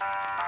Bye.